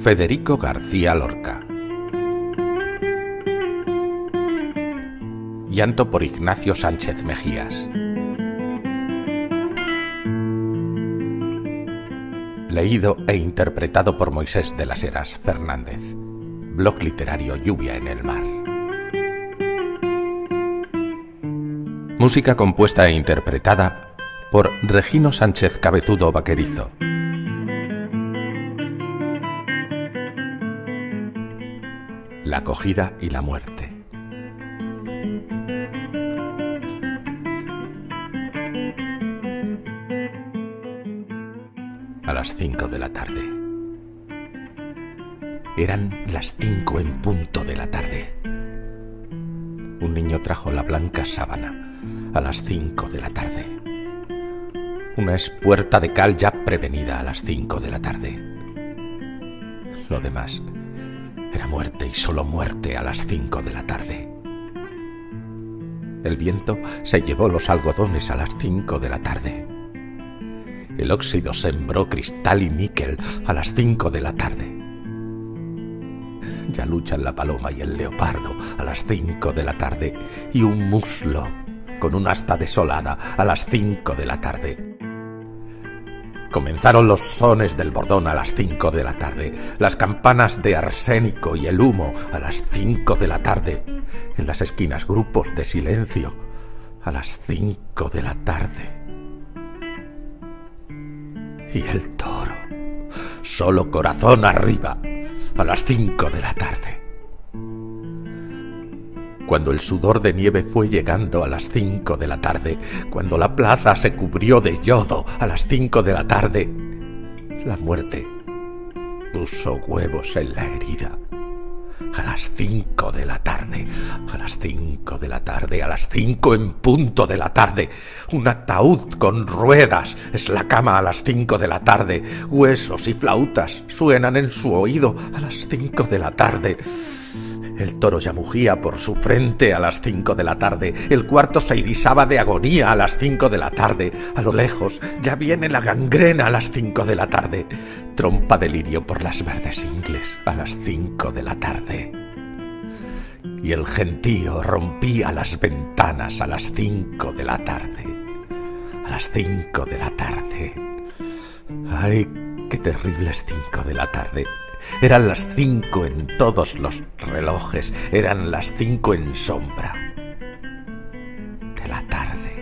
Federico García Lorca. Llanto por Ignacio Sánchez Mejías. Leído e interpretado por Moisés de las Heras Fernández. Blog literario Lluvia en el Mar. Música compuesta e interpretada por Regino Sánchez Cabezudo Vaquerizo. La acogida y la muerte. A las cinco de la tarde. Eran las cinco en punto de la tarde. Un niño trajo la blanca sábana a las cinco de la tarde. Una espuerta de cal ya prevenida a las cinco de la tarde. Lo demás era muerte y solo muerte a las cinco de la tarde. El viento se llevó los algodones a las cinco de la tarde. El óxido sembró cristal y níquel a las cinco de la tarde. Ya luchan la paloma y el leopardo a las cinco de la tarde y un muslo con un asta desolada a las cinco de la tarde. Comenzaron los sones del bordón a las cinco de la tarde, las campanas de arsénico y el humo a las cinco de la tarde, en las esquinas grupos de silencio a las cinco de la tarde. Y el toro, solo corazón arriba, a las cinco de la tarde cuando el sudor de nieve fue llegando a las cinco de la tarde, cuando la plaza se cubrió de yodo a las cinco de la tarde, la muerte puso huevos en la herida. A las cinco de la tarde, a las cinco de la tarde, a las cinco en punto de la tarde, un ataúd con ruedas es la cama a las cinco de la tarde, huesos y flautas suenan en su oído a las cinco de la tarde. El toro ya mugía por su frente a las cinco de la tarde. El cuarto se irisaba de agonía a las cinco de la tarde. A lo lejos ya viene la gangrena a las cinco de la tarde. Trompa de lirio por las verdes ingles a las cinco de la tarde. Y el gentío rompía las ventanas a las cinco de la tarde. A las cinco de la tarde. ¡Ay, qué terribles cinco de la tarde! Eran las cinco en todos los relojes, eran las cinco en sombra de la tarde.